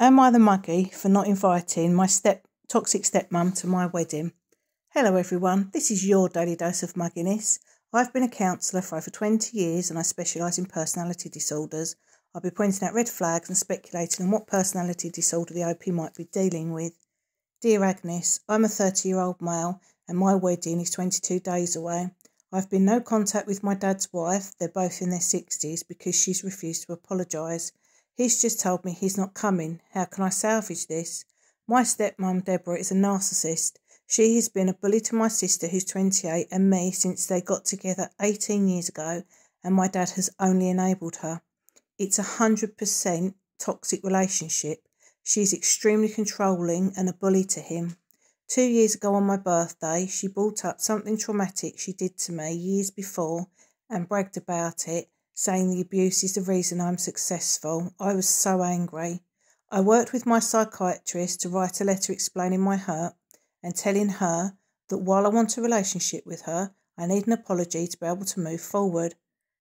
Am I the muggy for not inviting my step toxic stepmom to my wedding? Hello everyone, this is your daily dose of mugginess. I've been a counsellor for over 20 years and I specialise in personality disorders. I'll be pointing out red flags and speculating on what personality disorder the OP might be dealing with. Dear Agnes, I'm a 30 year old male and my wedding is 22 days away. I've been no contact with my dad's wife, they're both in their 60s, because she's refused to apologise. He's just told me he's not coming. How can I salvage this? My stepmom, Deborah, is a narcissist. She has been a bully to my sister, who's 28, and me since they got together 18 years ago, and my dad has only enabled her. It's a 100% toxic relationship. She's extremely controlling and a bully to him. Two years ago on my birthday, she brought up something traumatic she did to me years before and bragged about it, saying the abuse is the reason I'm successful. I was so angry. I worked with my psychiatrist to write a letter explaining my hurt and telling her that while I want a relationship with her, I need an apology to be able to move forward.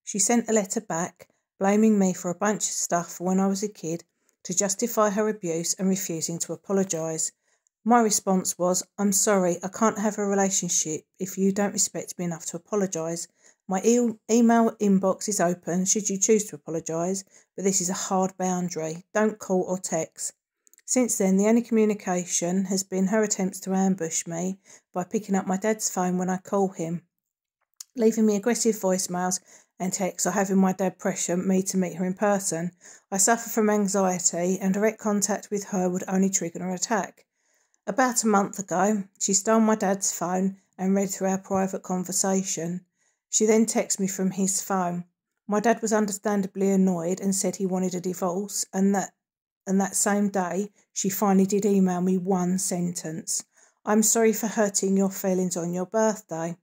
She sent a letter back blaming me for a bunch of stuff when I was a kid to justify her abuse and refusing to apologise. My response was, I'm sorry, I can't have a relationship if you don't respect me enough to apologise. My e- email inbox is open should you choose to apologise, but this is a hard boundary. Don't call or text. Since then, the only communication has been her attempts to ambush me by picking up my dad's phone when I call him, leaving me aggressive voicemails and texts or having my dad pressure me to meet her in person. I suffer from anxiety, and direct contact with her would only trigger an attack. About a month ago, she stole my dad's phone and read through our private conversation. She then texted me from his phone. My dad was understandably annoyed and said he wanted a divorce, and that and that same day she finally did email me one sentence. I'm sorry for hurting your feelings on your birthday.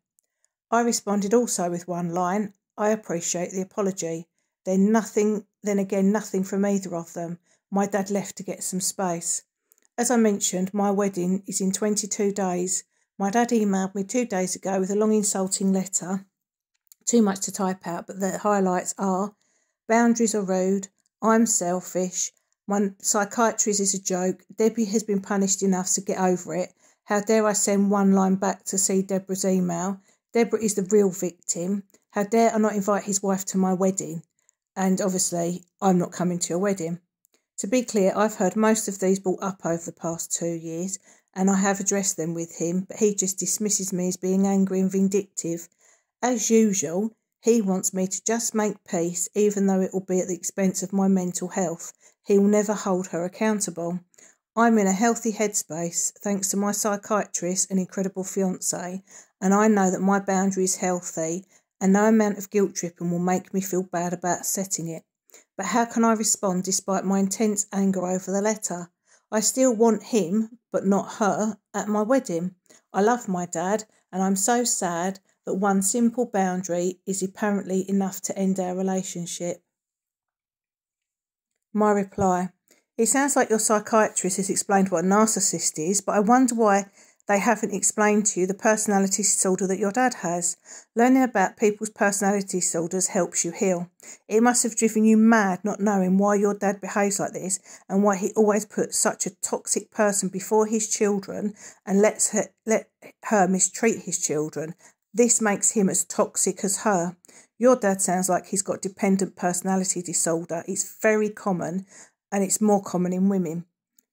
I responded also with one line, I appreciate the apology. Then nothing then again nothing from either of them. My dad left to get some space. As I mentioned, my wedding is in 22 days. My dad emailed me two days ago with a long insulting letter too much to type out, but the highlights are boundaries are rude, I'm selfish, my psychiatrist is a joke, Debbie has been punished enough to get over it. How dare I send one line back to see Deborah's email? Deborah is the real victim. How dare I not invite his wife to my wedding? And obviously, I'm not coming to your wedding. To be clear, I've heard most of these brought up over the past two years, and I have addressed them with him, but he just dismisses me as being angry and vindictive. As usual, he wants me to just make peace, even though it will be at the expense of my mental health. He will never hold her accountable. I'm in a healthy headspace thanks to my psychiatrist and incredible fiance, and I know that my boundary is healthy, and no amount of guilt tripping will make me feel bad about setting it. But how can I respond despite my intense anger over the letter? I still want him, but not her, at my wedding. I love my dad, and I'm so sad that one simple boundary is apparently enough to end our relationship. My reply It sounds like your psychiatrist has explained what a narcissist is, but I wonder why they haven't explained to you the personality disorder that your dad has. Learning about people's personality disorders helps you heal. It must have driven you mad not knowing why your dad behaves like this and why he always puts such a toxic person before his children and lets her, let her mistreat his children this makes him as toxic as her. Your dad sounds like he's got dependent personality disorder. It's very common and it's more common in women.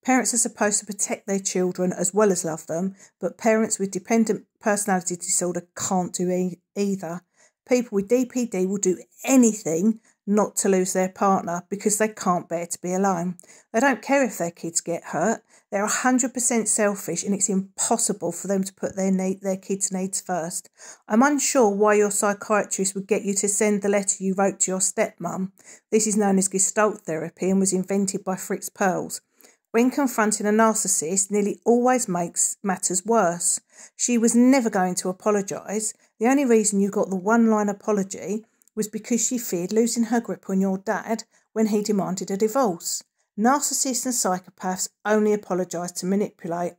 Parents are supposed to protect their children as well as love them, but parents with dependent personality disorder can't do e- either. People with DPD will do anything not to lose their partner because they can't bear to be alone. They don't care if their kids get hurt. They're 100% selfish and it's impossible for them to put their need, their kids' needs first. I'm unsure why your psychiatrist would get you to send the letter you wrote to your stepmom. This is known as Gestalt therapy and was invented by Fritz Perls. When confronting a narcissist, nearly always makes matters worse. She was never going to apologise. The only reason you got the one line apology was because she feared losing her grip on your dad when he demanded a divorce. Narcissists and psychopaths only apologise to manipulate.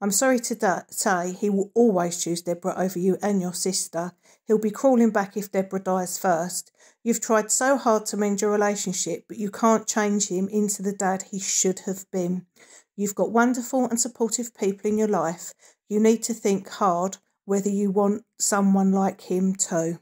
I'm sorry to say he will always choose Deborah over you and your sister. He'll be crawling back if Deborah dies first. You've tried so hard to mend your relationship, but you can't change him into the dad he should have been. You've got wonderful and supportive people in your life. You need to think hard whether you want someone like him too.